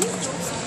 Çok